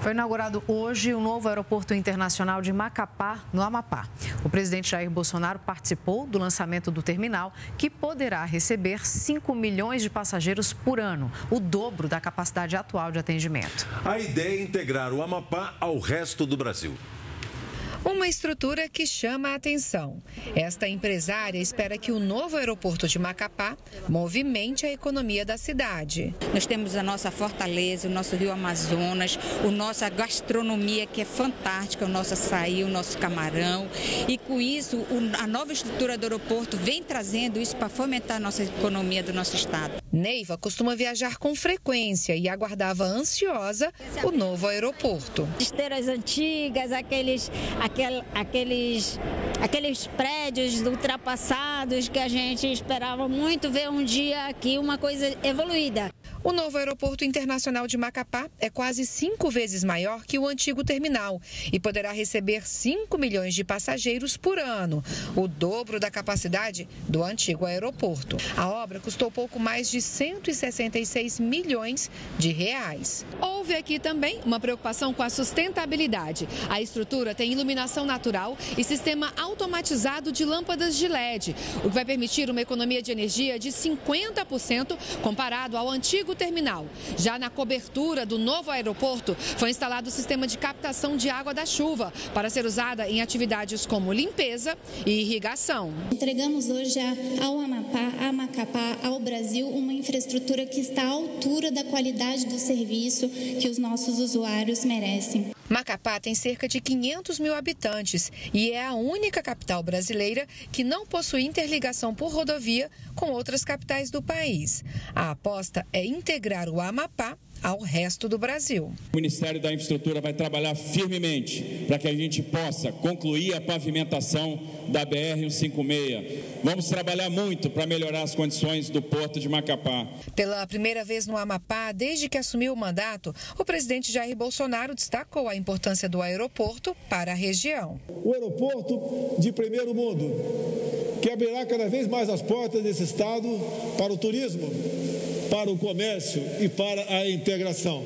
Foi inaugurado hoje o novo aeroporto internacional de Macapá, no Amapá. O presidente Jair Bolsonaro participou do lançamento do terminal, que poderá receber 5 milhões de passageiros por ano, o dobro da capacidade atual de atendimento. A ideia é integrar o Amapá ao resto do Brasil. Uma estrutura que chama a atenção. Esta empresária espera que o novo aeroporto de Macapá movimente a economia da cidade. Nós temos a nossa fortaleza, o nosso rio Amazonas, a nossa gastronomia que é fantástica, o nosso açaí, o nosso camarão. E com isso, a nova estrutura do aeroporto vem trazendo isso para fomentar a nossa economia do nosso estado. Neiva costuma viajar com frequência e aguardava ansiosa o novo aeroporto. Esteiras antigas, aqueles aquel, aqueles, aqueles prédios ultrapassados que a gente esperava muito ver um dia aqui uma coisa evoluída. O novo aeroporto internacional de Macapá é quase cinco vezes maior que o antigo terminal e poderá receber 5 milhões de passageiros por ano, o dobro da capacidade do antigo aeroporto. A obra custou pouco mais de 166 milhões de reais. Houve aqui também uma preocupação com a sustentabilidade. A estrutura tem iluminação natural e sistema automatizado de lâmpadas de LED, o que vai permitir uma economia de energia de 50% comparado ao antigo antigo terminal. Já na cobertura do novo aeroporto, foi instalado o sistema de captação de água da chuva para ser usada em atividades como limpeza e irrigação. Entregamos hoje ao Amapá, a Macapá, ao Brasil, uma infraestrutura que está à altura da qualidade do serviço que os nossos usuários merecem. Macapá tem cerca de 500 mil habitantes e é a única capital brasileira que não possui interligação por rodovia com outras capitais do país. A aposta é integrar o Amapá ao resto do Brasil. O Ministério da Infraestrutura vai trabalhar firmemente para que a gente possa concluir a pavimentação da BR-156. Vamos trabalhar muito para melhorar as condições do porto de Macapá. Pela primeira vez no Amapá, desde que assumiu o mandato, o presidente Jair Bolsonaro destacou a importância do aeroporto para a região. O aeroporto de primeiro mundo, que abrirá cada vez mais as portas desse estado para o turismo para o comércio e para a integração.